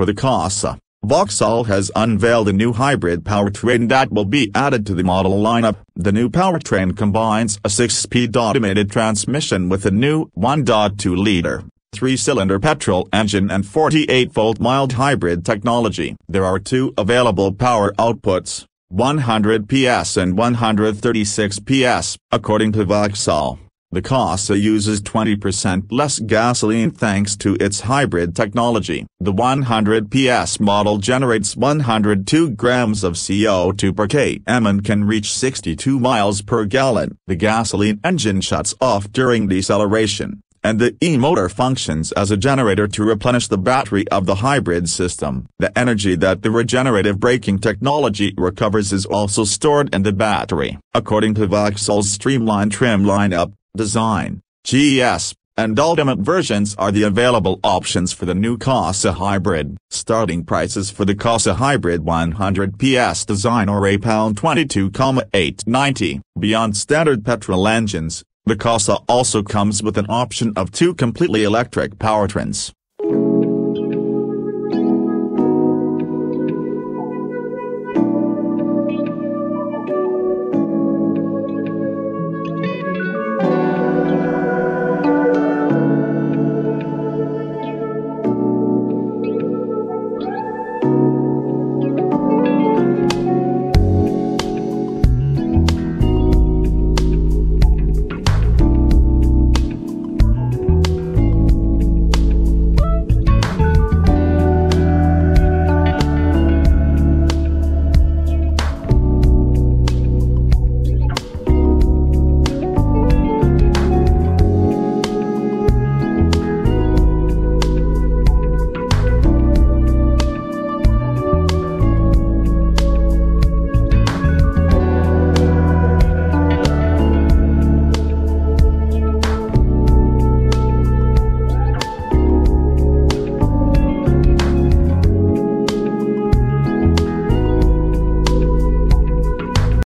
For the Corsa, Vauxhall has unveiled a new hybrid powertrain that will be added to the model lineup. The new powertrain combines a 6-speed automated transmission with a new 1.2-liter, three-cylinder petrol engine and 48-volt mild hybrid technology. There are two available power outputs, 100 PS and 136 PS, according to Vauxhall. The Corsa uses 20% less gasoline thanks to its hybrid technology. The 100 PS model generates 102 grams of CO2 per km and can reach 62 miles per gallon. The gasoline engine shuts off during deceleration, and the e-motor functions as a generator to replenish the battery of the hybrid system. The energy that the regenerative braking technology recovers is also stored in the battery. According to Vauxhall's streamlined trim lineup, design, GS, and Ultimate versions are the available options for the new Corsa Hybrid. Starting prices for the Corsa Hybrid 100 PS design are £22,890. Beyond standard petrol engines, the Corsa also comes with an option of two completely electric powertrains.